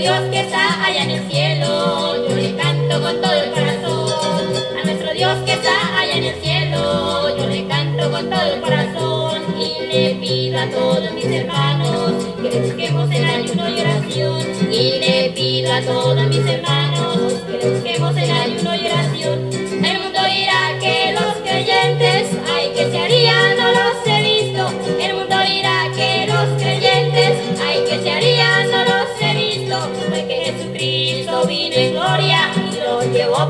Dios que está allá en el cielo, yo le canto con todo el corazón. A nuestro Dios que está allá en el cielo, yo le canto con todo el corazón. Y le pido a todos mis hermanos que le busquemos en ayuno y oración. Y le pido a todos mis hermanos que le busquemos en ayuno y oración. El mundo dirá que los creyentes, ay, que se harían,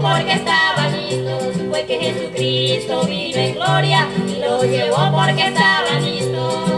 porque estaban listos. Fue que Jesucristo vino en gloria y lo llevó porque estaban listos.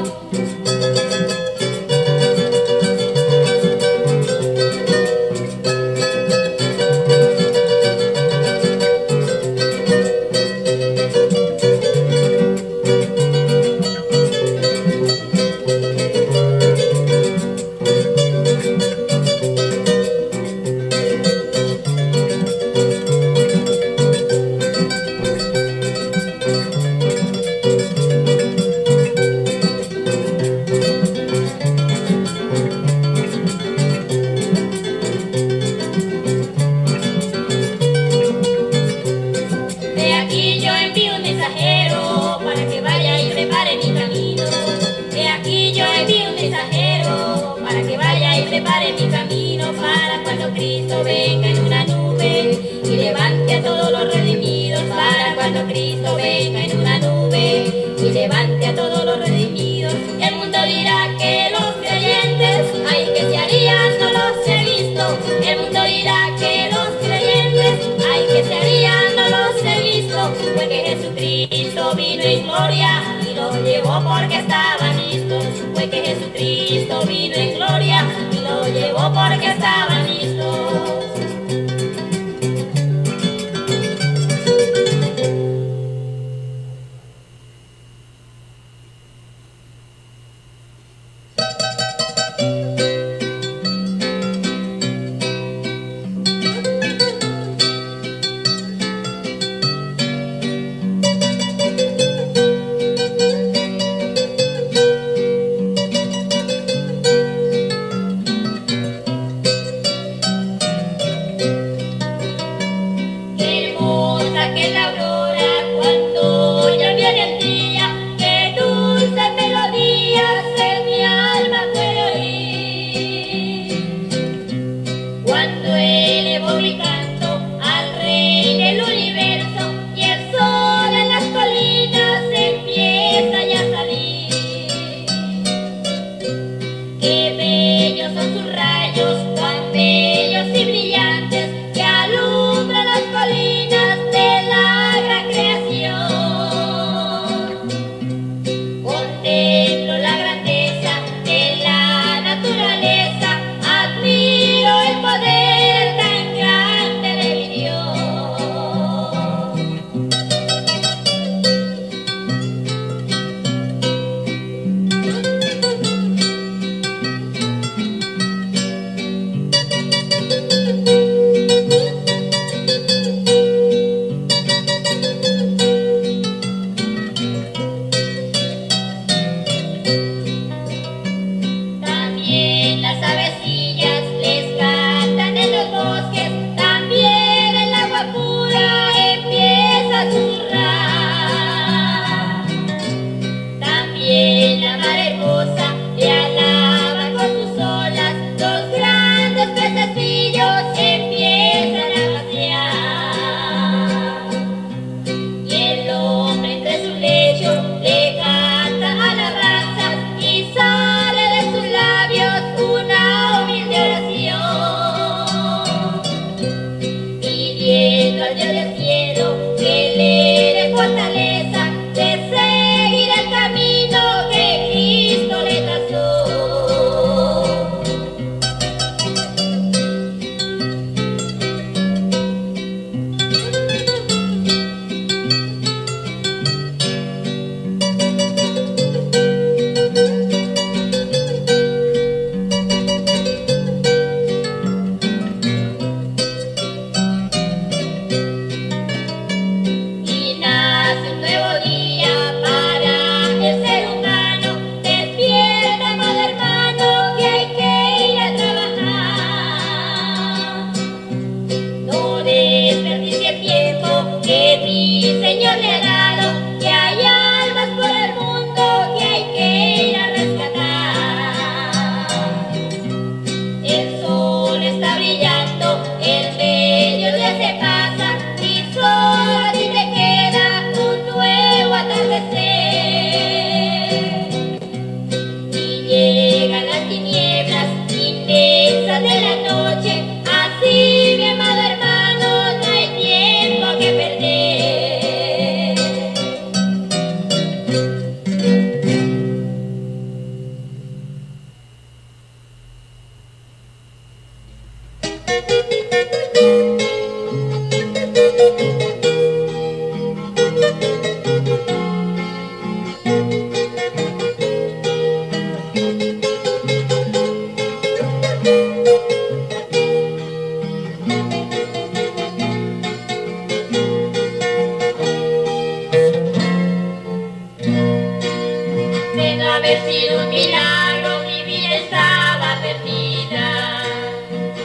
sido un milagro, mi vida estaba perdida.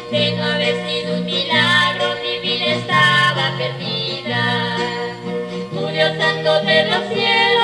De no haber sido un milagro, mi vida estaba perdida. Tu Dios santo de los cielos.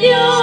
you.